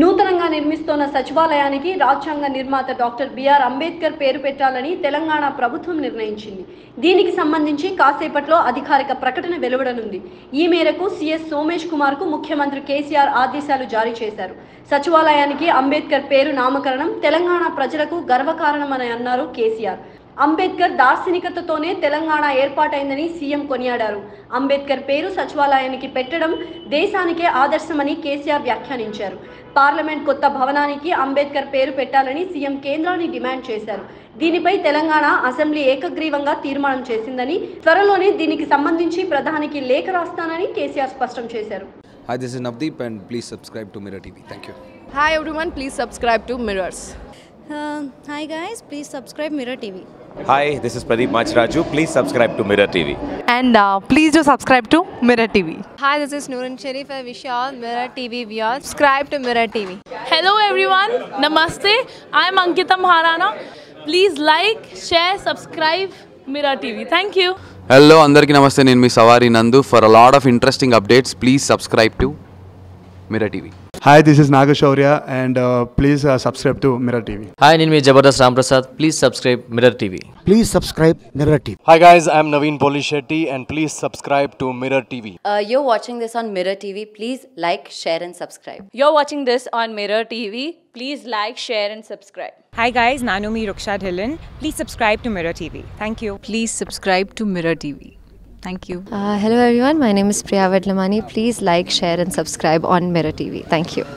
నూతనంగా నిర్మిస్తోన్న సచివాలయానికి రాజ్యాంగ నిర్మాత డాక్టర్ బిఆర్ అంబేద్కర్ పేరు పెట్టాలని తెలంగాణ ప్రభుత్వం నిర్ణయించింది. దీనికి సంబంధించి కాసేపట్లో అధికారిక ప్రకటన వెలువడనుంది. ఈ మేరకు సీఎస్ సోమేష్ కుమార్కు ముఖ్యమంత్రి కేసీఆర్ ఆదేశాలు జారీ చేశారు. సచివాలయానికి అంబేద్కర్ పేరు నామకరణం తెలంగాణ ప్రజలకు గర్వకారణమని అన్నారు కేసీఆర్. అంబేద్కర్ దార్శనికతతోనే తెలంగాణ ఏర్పాటైందని సీఎం కొనియాడారు. అంబేద్కర్ పేరు సచివాలయానికి పెట్టడం దేశానికే ఆదర్శమని కేసీఆర్ వ్యాఖ్యానించారు. పార్లమెంట్ కొత్త భవనానికి అంబేద్కర్ పేరు పెట్టాలని సీఎం కేంద్రాన్ని డిమాండ్ చేశారు. దీనిపై తెలంగాణ అసెంబ్లీ ఏకగ్రీవంగా తీర్మానం చేసిందని త్వరలోనే దీనికి సంబంధించి ప్రధానికి లేఖ రాస్తానని కేసీఆర్ స్పష్టం చేశారు. Hi, this is Navdeep, and please subscribe to Mirror TV. Thank you. Hi everyone, please subscribe to Mirrors. Uh, hi guys, please subscribe Mirror TV. Hi, this is Pradeep Machraju. Please subscribe to Mirror TV. and uh, please do subscribe to Mirror TV. Hi, this is Noorun Sharif. I wish you all Mirror TV viewers. Subscribe to Mirror TV. Hello everyone, Namaste. I am Ankita Maharana. Please like, share, subscribe Mirror TV. Thank you. Hello అందరికీ నమస్తే నేను మీ సవారి Nandu for a lot of interesting updates please subscribe to Mirror TV Hi, this is Nagashaurya and uh, please uh, subscribe to Mirror TV. Hi, Ninmi Jabardast Ramprasad. Please subscribe Mirror TV. Please subscribe Mirror TV. Hi guys, I'm Naveen Polishetty, and please subscribe to Mirror TV. Uh, you're watching this on Mirror TV. Please like, share, and subscribe. You're watching this on Mirror TV. Please like, share, and subscribe. Hi guys, Nanumi Rukshad Hillen. Please subscribe to Mirror TV. Thank you. Please subscribe to Mirror TV. Thank you. Uh, hello everyone, my name is Priya Vedlamani. Please like, share, and subscribe on Mirror TV. Thank you.